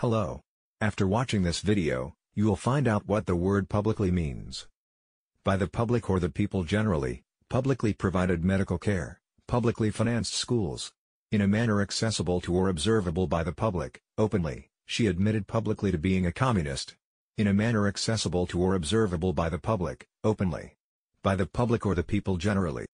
Hello. After watching this video, you will find out what the word publicly means. By the public or the people generally, publicly provided medical care, publicly financed schools. In a manner accessible to or observable by the public, openly, she admitted publicly to being a communist. In a manner accessible to or observable by the public, openly. By the public or the people generally.